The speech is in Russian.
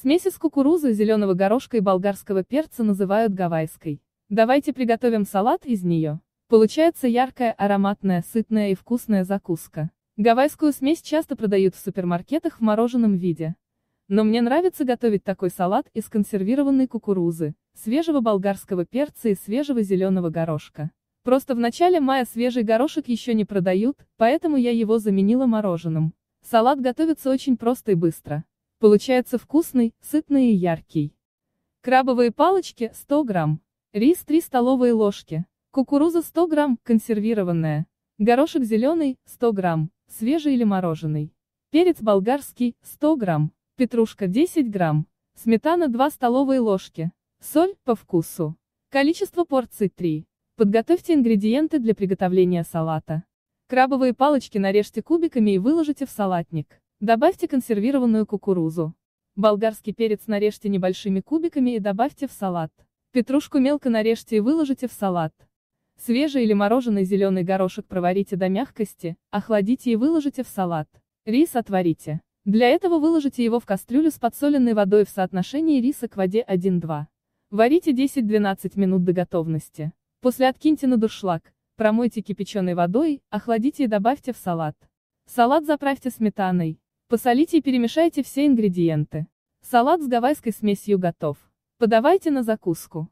Смесь из кукурузы, зеленого горошка и болгарского перца называют гавайской. Давайте приготовим салат из нее. Получается яркая, ароматная, сытная и вкусная закуска. Гавайскую смесь часто продают в супермаркетах в мороженом виде. Но мне нравится готовить такой салат из консервированной кукурузы, свежего болгарского перца и свежего зеленого горошка. Просто в начале мая свежий горошек еще не продают, поэтому я его заменила мороженым. Салат готовится очень просто и быстро. Получается вкусный, сытный и яркий. Крабовые палочки 100 грамм. Рис 3 столовые ложки. Кукуруза 100 грамм, консервированная. Горошек зеленый 100 грамм, свежий или мороженый. Перец болгарский 100 грамм. Петрушка 10 грамм. Сметана 2 столовые ложки. Соль по вкусу. Количество порций 3. Подготовьте ингредиенты для приготовления салата. Крабовые палочки нарежьте кубиками и выложите в салатник. Добавьте консервированную кукурузу. Болгарский перец нарежьте небольшими кубиками и добавьте в салат. Петрушку мелко нарежьте и выложите в салат. Свежий или мороженый зеленый горошек проварите до мягкости, охладите и выложите в салат. Рис отварите. Для этого выложите его в кастрюлю с подсоленной водой в соотношении риса к воде 1-2. Варите 10-12 минут до готовности. После откиньте на дуршлаг, промойте кипяченой водой, охладите и добавьте в салат. Салат заправьте сметаной. Посолите и перемешайте все ингредиенты. Салат с гавайской смесью готов. Подавайте на закуску.